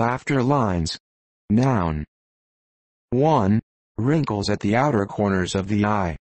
Laughter lines. Noun. 1. Wrinkles at the outer corners of the eye.